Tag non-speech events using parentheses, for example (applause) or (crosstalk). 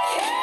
Yeah! (laughs)